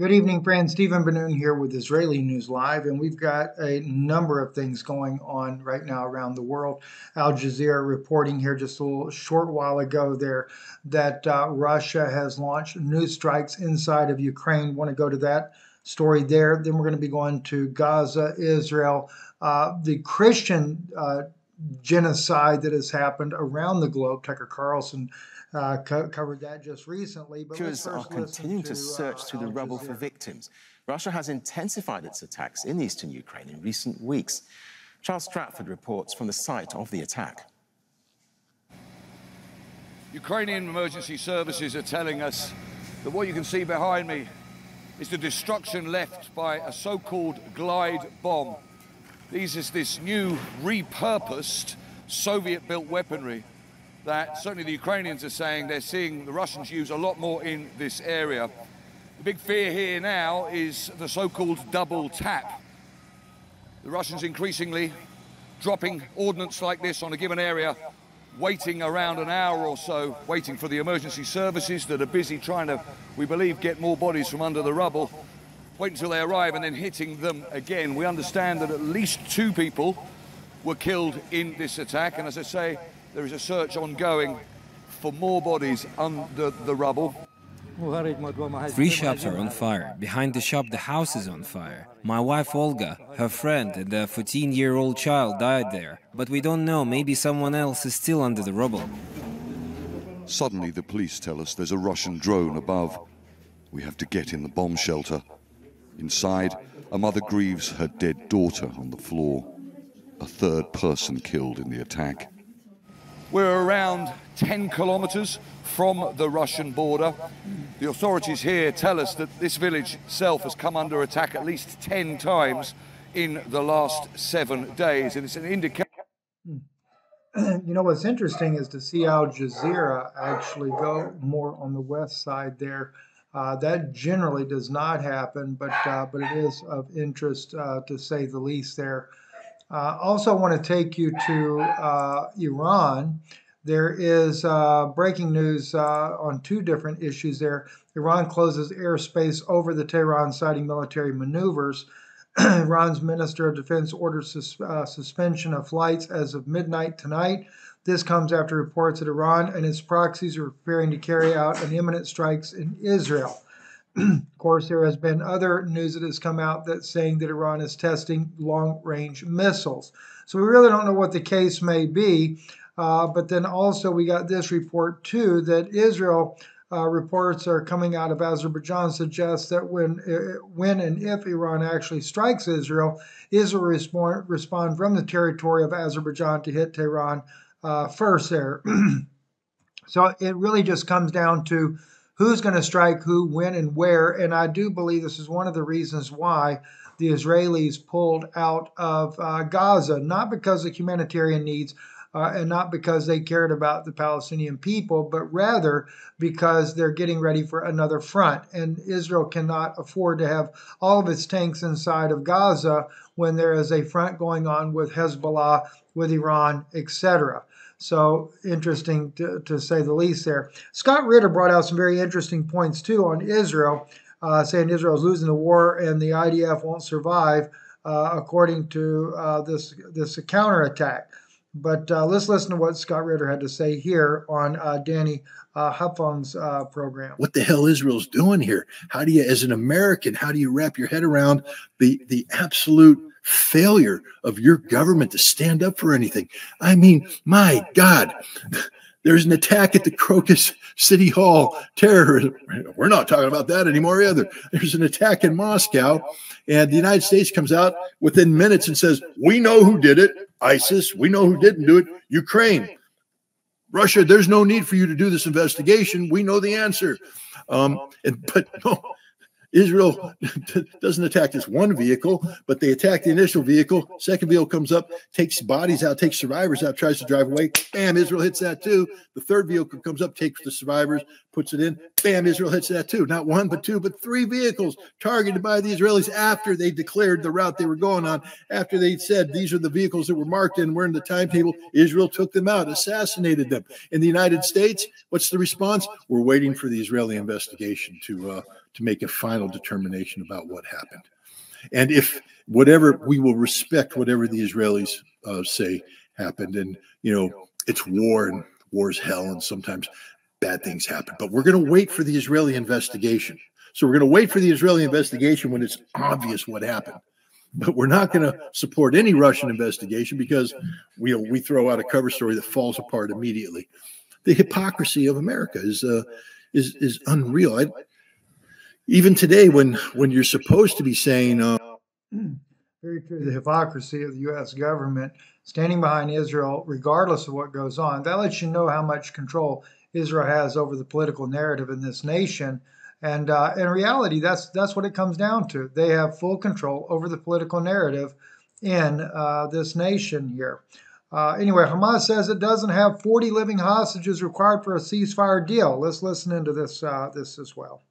Good evening, friends. Stephen Ben-Nun here with Israeli News Live, and we've got a number of things going on right now around the world. Al Jazeera reporting here just a little short while ago there that uh, Russia has launched new strikes inside of Ukraine. Want to go to that story there? Then we're going to be going to Gaza, Israel, uh, the Christian uh, genocide that has happened around the globe. Tucker Carlson uh, co- covered that just recently. But Rescuers are continuing to, to search uh, through the rubble for victims. Russia has intensified its attacks in eastern Ukraine in recent weeks. Charles Stratford reports from the site of the attack. Ukrainian emergency services are telling us that what you can see behind me is the destruction left by a so-called glide bomb. This is this new repurposed Soviet-built weaponry that certainly the Ukrainians are saying they're seeing the Russians use a lot more in this area. The big fear here now is the so-called double tap. The Russians increasingly dropping ordnance like this on a given area, waiting around an hour or so, waiting for the emergency services that are busy trying to, we believe, get more bodies from under the rubble, wait until they arrive and then hitting them again. We understand that at least two people were killed in this attack, and as I say, there is a search ongoing for more bodies under the rubble. Three shops are on fire. Behind the shop, the house is on fire. My wife Olga, her friend, and a 14 year old child died there. But we don't know, maybe someone else is still under the rubble. Suddenly, the police tell us there's a Russian drone above. We have to get in the bomb shelter. Inside, a mother grieves her dead daughter on the floor. A third person killed in the attack. We're around 10 kilometers from the Russian border. The authorities here tell us that this village itself has come under attack at least 10 times in the last seven days, and it's an indication. You know what's interesting is to see Al Jazeera actually go more on the west side there. Uh, that generally does not happen, but uh, but it is of interest uh, to say the least there. Uh, also, want to take you to uh, Iran. There is uh, breaking news uh, on two different issues there. Iran closes airspace over the Tehran, citing military maneuvers. Iran's Minister of Defense orders sus- uh, suspension of flights as of midnight tonight. This comes after reports that Iran and its proxies are preparing to carry out an imminent strikes in Israel of course, there has been other news that has come out that's saying that Iran is testing long range missiles. So we really don't know what the case may be. Uh, but then also, we got this report too that Israel. Uh, reports are coming out of Azerbaijan suggests that when, uh, when and if Iran actually strikes Israel, Israel respond, respond from the territory of Azerbaijan to hit Tehran uh, first there. so it really just comes down to who's going to strike who, when, and where. And I do believe this is one of the reasons why the Israelis pulled out of uh, Gaza, not because of humanitarian needs. Uh, and not because they cared about the Palestinian people, but rather because they're getting ready for another front. And Israel cannot afford to have all of its tanks inside of Gaza when there is a front going on with Hezbollah, with Iran, etc. So interesting to, to, say the least there. Scott Ritter brought out some very interesting points too on Israel, uh, saying Israel is losing the war and the IDF won't survive, uh, according to uh, this this counterattack. But uh, let's listen to what Scott Ritter had to say here on uh, Danny uh, uh, program. What the hell Israel's doing here? How do you, as an American, how do you wrap your head around the the absolute failure of your government to stand up for anything. I mean, my God, there's an attack at the Crocus City Hall, terrorism. We're not talking about that anymore either. There's an attack in Moscow, and the United States comes out within minutes and says, We know who did it ISIS. We know who didn't do it Ukraine. Russia, there's no need for you to do this investigation. We know the answer. Um, and, but no, Israel doesn't attack this one vehicle, but they attack the initial vehicle. Second vehicle comes up, takes bodies out, takes survivors out, tries to drive away. Bam, Israel hits that too. The third vehicle comes up, takes the survivors. Puts it in. Bam, Israel hits that too. Not one, but two, but three vehicles targeted by the Israelis after they declared the route they were going on. After they said these are the vehicles that were marked in, were in the timetable. Israel took them out, assassinated them. In the United States, what's the response? We're waiting for the Israeli investigation to uh, to make a final determination about what happened. And if whatever we will respect whatever the Israelis uh, say happened, and you know it's war and war's hell, and sometimes bad things happen. But we're going to wait for the Israeli investigation. So we're going to wait for the Israeli investigation when it's obvious what happened. But we're not going to support any Russian investigation because we we throw out a cover story that falls apart immediately. The hypocrisy of America is uh, is is unreal. I, even today, when when you're supposed to be saying, uh, very true, the hypocrisy of the U.S. government standing behind Israel, regardless of what goes on, that lets you know how much control Israel has over the political narrative in this nation. And uh, in reality, that's that's what it comes down to. They have full control over the political narrative in uh, this nation here. Uh, anyway, Hamas says it doesn't have 40 living hostages required for a ceasefire deal. Let's listen into this uh, this as well.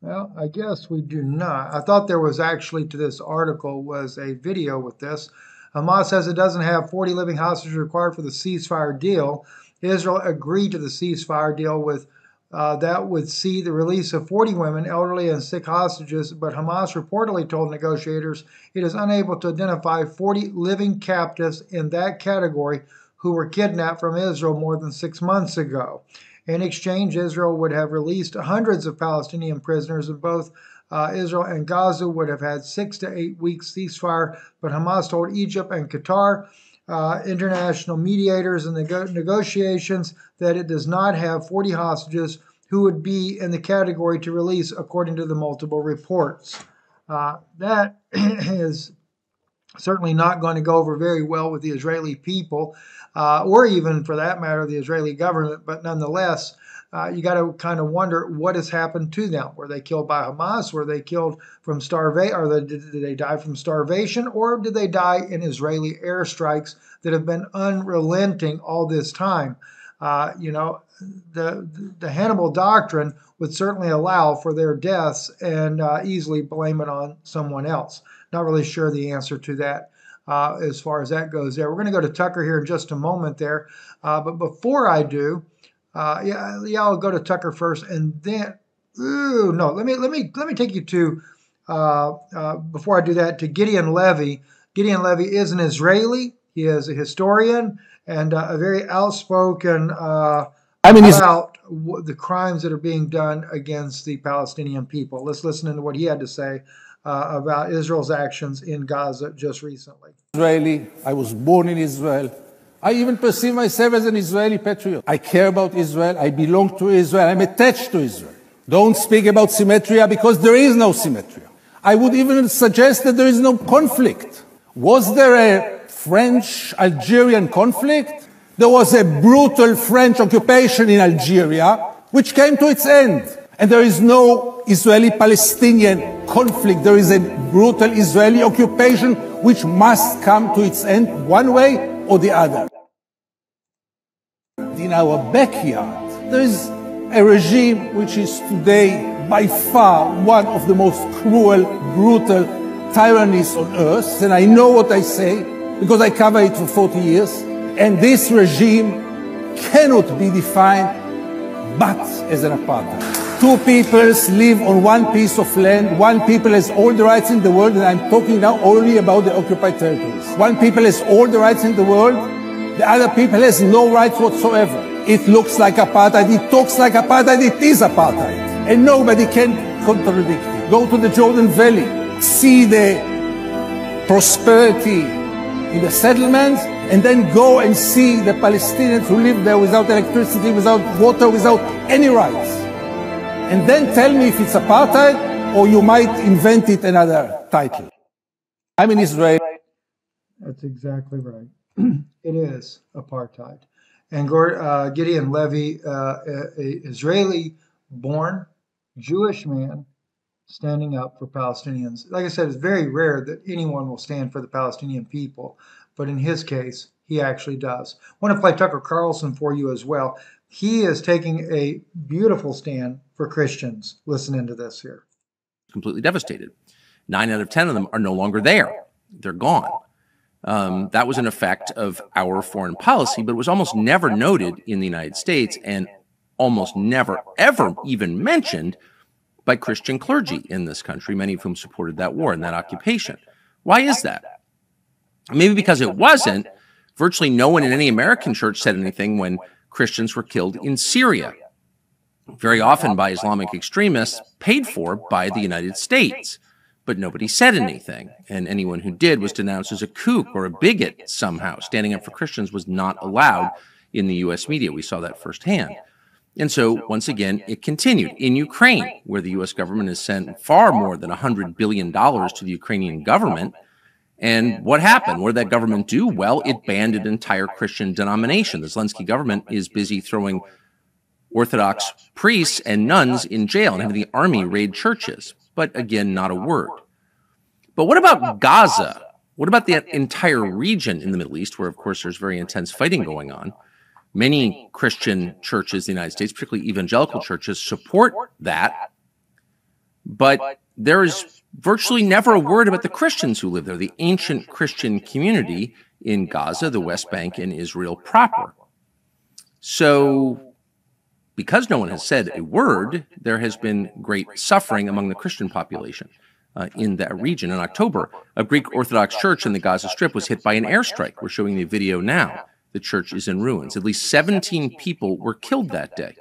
Well, I guess we do not. I thought there was actually to this article was a video with this. Hamas says it doesn't have 40 living hostages required for the ceasefire deal. Israel agreed to the ceasefire deal with uh, that would see the release of 40 women, elderly, and sick hostages, but Hamas reportedly told negotiators it is unable to identify 40 living captives in that category who were kidnapped from Israel more than six months ago. In exchange, Israel would have released hundreds of Palestinian prisoners, and both uh, Israel and Gaza would have had six to eight weeks ceasefire. But Hamas told Egypt and Qatar, uh, international mediators in the negotiations, that it does not have 40 hostages who would be in the category to release, according to the multiple reports. Uh, that is certainly not going to go over very well with the Israeli people uh, or even for that matter, the Israeli government. But nonetheless, uh, you got to kind of wonder what has happened to them. Were they killed by Hamas? Were they killed from starvation? Or did, did they die from starvation? Or did they die in Israeli airstrikes that have been unrelenting all this time? Uh, you know, the the Hannibal doctrine would certainly allow for their deaths and uh, easily blame it on someone else. Not really sure the answer to that uh, as far as that goes there. We're going to go to Tucker here in just a moment there. Uh, but before I do, uh, yeah, yeah, I'll go to Tucker first, and then, ooh, no, let me let me let me take you to uh, uh, before I do that to Gideon Levy. Gideon Levy is an Israeli. He is a historian and uh, a very outspoken. I mean, about the crimes that are being done against the Palestinian people. Let's listen to what he had to say uh, about Israel's actions in Gaza just recently. Israeli, I was born in Israel. I even perceive myself as an Israeli patriot. I care about Israel. I belong to Israel. I'm attached to Israel. Don't speak about symmetry because there is no symmetry. I would even suggest that there is no conflict. Was there a French Algerian conflict? There was a brutal French occupation in Algeria, which came to its end. And there is no Israeli Palestinian conflict. There is a brutal Israeli occupation which must come to its end one way or the other. In our backyard, there is a regime which is today by far one of the most cruel, brutal tyrannies on earth. And I know what I say because I cover it for 40 years. And this regime cannot be defined but as an apartheid. Two peoples live on one piece of land. One people has all the rights in the world, and I'm talking now only about the occupied territories. One people has all the rights in the world. The other people has no rights whatsoever. It looks like apartheid. It talks like apartheid. It is apartheid. And nobody can contradict it. Go to the Jordan Valley. See the prosperity in the settlements and then go and see the Palestinians who live there without electricity, without water, without any rights and then tell me if it's apartheid or you might invent it another title. I'm in Israel. That's exactly right. It is apartheid. And uh, Gideon Levy, uh, Israeli born Jewish man standing up for Palestinians. Like I said, it's very rare that anyone will stand for the Palestinian people, but in his case, He actually does. I want to play Tucker Carlson for you as well. He is taking a beautiful stand for Christians. Listen into this here. Completely devastated. Nine out of 10 of them are no longer there, they're gone. Um, that was an effect of our foreign policy, but it was almost never noted in the United States and almost never, ever even mentioned by Christian clergy in this country, many of whom supported that war and that occupation. Why is that? Maybe because it wasn't. Virtually no one in any American church said anything when Christians were killed in Syria, very often by Islamic extremists, paid for by the United States. But nobody said anything, and anyone who did was denounced as a kook or a bigot somehow. Standing up for Christians was not allowed in the U.S. media. We saw that firsthand. And so, once again, it continued in Ukraine, where the U.S. government has sent far more than $100 billion to the Ukrainian government. And what happened? What did that government do? Well, it banned an entire Christian denomination. The Zelensky government is busy throwing Orthodox priests and nuns in jail and having the army raid churches. But again, not a word. But what about Gaza? What about the entire region in the Middle East, where, of course, there's very intense fighting going on? Many Christian churches in the United States, particularly evangelical churches, support that. But there is virtually never a word about the Christians who live there, the ancient Christian community in Gaza, the West Bank, and Israel proper. So, because no one has said a word, there has been great suffering among the Christian population. Uh, in that region. In October, a Greek Orthodox church in the Gaza Strip was hit by an airstrike. We're showing the video now. The church is in ruins. At least 17 people were killed that day.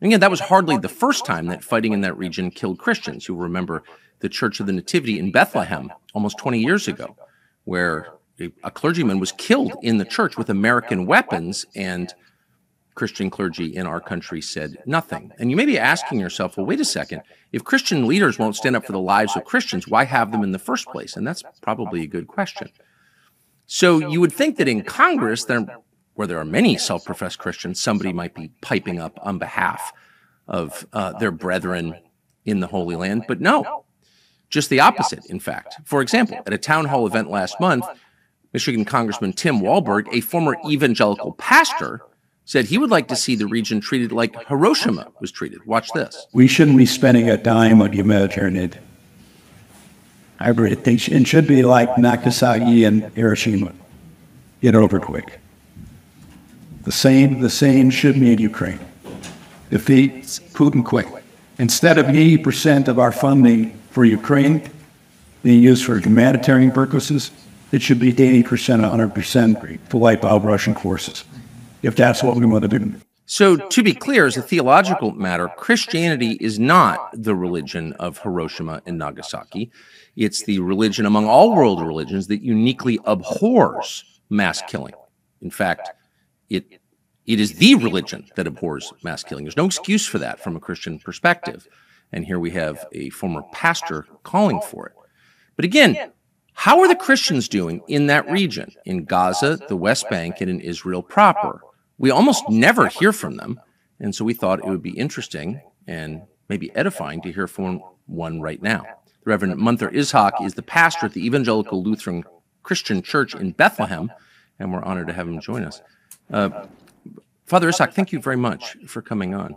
And again, that was hardly the first time that fighting in that region killed Christians. You'll remember the Church of the Nativity in Bethlehem almost 20 years ago, where a, a clergyman was killed in the church with American weapons and Christian clergy in our country said nothing. And you may be asking yourself, well, wait a second. If Christian leaders won't stand up for the lives of Christians, why have them in the first place? And that's probably a good question. So you would think that in Congress, there, where there are many self professed Christians, somebody might be piping up on behalf of uh, their brethren in the Holy Land. But no, just the opposite, in fact. For example, at a town hall event last month, Michigan Congressman Tim Walberg, a former evangelical pastor, said he would like to see the region treated like Hiroshima was treated. Watch this. We shouldn't be spending a dime on humanitarian aid. I agree. It should be like Nagasaki and Hiroshima. Get over quick. The same, the same should be in Ukraine. Defeat Putin quick. Instead of 80% of our funding for Ukraine being used for humanitarian purposes, it should be 80%, 100% to wipe out Russian forces if that's what we want to do. So, to be clear, as a theological matter, Christianity is not the religion of Hiroshima and Nagasaki. It's the religion among all world religions that uniquely abhors mass killing. In fact, it, it is the religion that abhors mass killing. There's no excuse for that from a Christian perspective. And here we have a former pastor calling for it. But again, how are the Christians doing in that region, in Gaza, the West Bank, and in Israel proper? We almost never hear from them. And so we thought it would be interesting and maybe edifying to hear from one right now. The Reverend Munther Ishak is the pastor at the Evangelical Lutheran Christian Church in Bethlehem, and we're honored to have him join us. Uh, Father Ishak, thank you very much for coming on.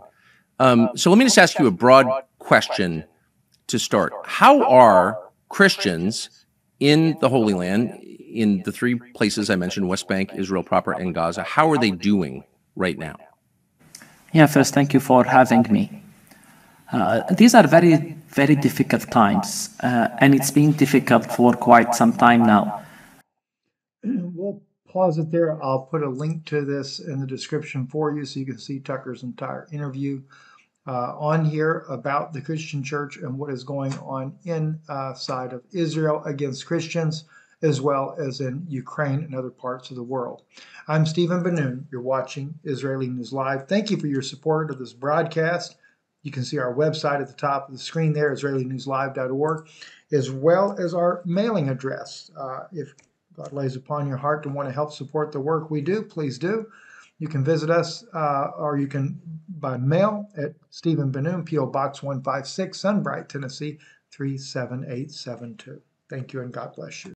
Um, so let me just ask you a broad question to start. How are Christians in the Holy Land in the three places I mentioned West Bank, Israel proper, and Gaza. How are they doing right now? Yeah, first, thank you for having me. Uh, these are very, very difficult times, uh, and it's been difficult for quite some time now. We'll pause it there. I'll put a link to this in the description for you so you can see Tucker's entire interview uh, on here about the Christian church and what is going on inside of Israel against Christians as well as in Ukraine and other parts of the world. I'm Stephen Ben-Nun. You're watching Israeli News Live. Thank you for your support of this broadcast. You can see our website at the top of the screen there, IsraeliNewsLive.org, as well as our mailing address. Uh, if God lays upon your heart to want to help support the work we do, please do. You can visit us uh, or you can by mail at Stephen Ben-Nun, P.O. Box 156, Sunbright, Tennessee 37872. Thank you and God bless you.